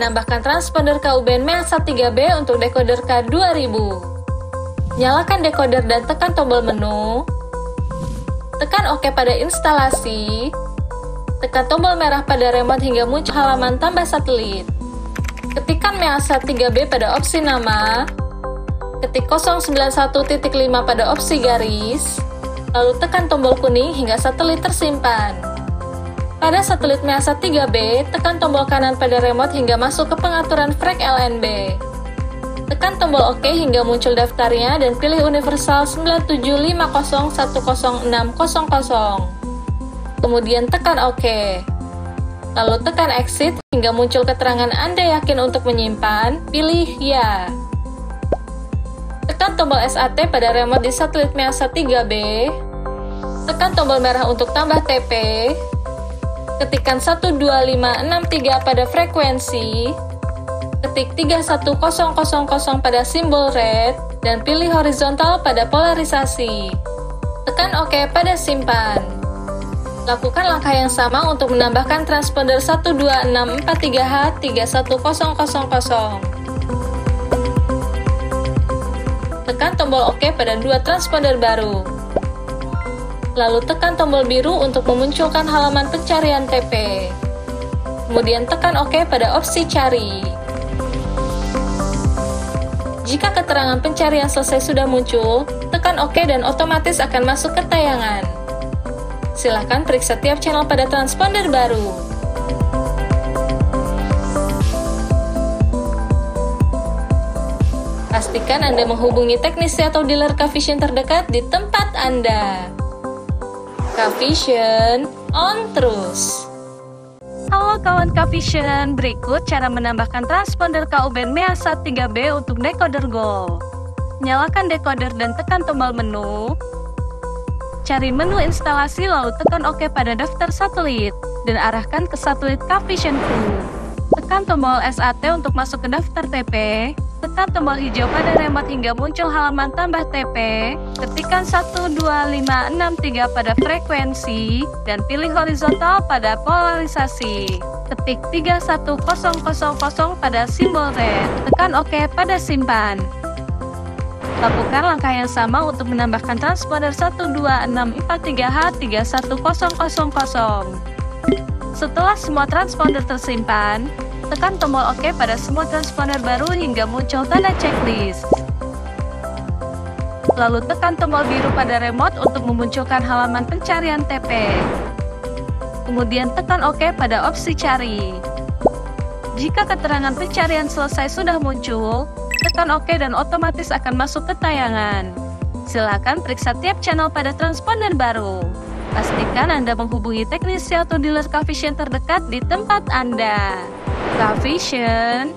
menambahkan transponder KUBN MEASA 3B untuk decoder K2000. Nyalakan decoder dan tekan tombol menu. Tekan OK pada instalasi. Tekan tombol merah pada remote hingga muncul halaman tambah satelit. Ketikkan MEASA 3B pada opsi nama. Ketik 091.5 pada opsi garis. Lalu tekan tombol kuning hingga satelit tersimpan. Pada satelit MEASA 3B, tekan tombol kanan pada remote hingga masuk ke pengaturan frek LNB. Tekan tombol OK hingga muncul daftarnya dan pilih universal 97501600. Kemudian tekan OK. Lalu tekan exit hingga muncul keterangan Anda yakin untuk menyimpan, pilih Ya. Tekan tombol SAT pada remote di satelit MEASA 3B. Tekan tombol merah untuk tambah TP ketikkan 12563 pada frekuensi, ketik 31000 pada simbol red, dan pilih horizontal pada polarisasi. Tekan OK pada simpan. Lakukan langkah yang sama untuk menambahkan transponder 12643H31000. Tekan tombol OK pada dua transponder baru lalu tekan tombol biru untuk memunculkan halaman pencarian TP. Kemudian tekan OK pada opsi cari. Jika keterangan pencarian selesai sudah muncul, tekan OK dan otomatis akan masuk ke tayangan. Silakan periksa tiap channel pada transponder baru. Pastikan Anda menghubungi teknisi atau dealer Kavision terdekat di tempat Anda. Kavision on terus. Halo kawan Kavision, berikut cara menambahkan transponder KUBN MEASA 3B untuk decoder Go. Nyalakan decoder dan tekan tombol menu. Cari menu instalasi lalu tekan OK pada daftar satelit dan arahkan ke satelit Kavision Crew. Tekan tombol SAT untuk masuk ke daftar TP. Tekan tombol hijau pada remote hingga muncul halaman tambah TP. Ketikkan 12563 pada frekuensi dan pilih horizontal pada polarisasi. Ketik 31000 pada simbol red. Tekan OK pada simpan. Lakukan langkah yang sama untuk menambahkan transponder 12643H31000. Setelah semua transponder tersimpan, tekan tombol OK pada semua transponder baru hingga muncul tanda checklist. Lalu tekan tombol biru pada remote untuk memunculkan halaman pencarian TP. Kemudian tekan OK pada opsi cari. Jika keterangan pencarian selesai sudah muncul, tekan OK dan otomatis akan masuk ke tayangan. Silakan periksa tiap channel pada transponder baru. Pastikan Anda menghubungi teknisi atau dealer Kavision terdekat di tempat Anda. Vision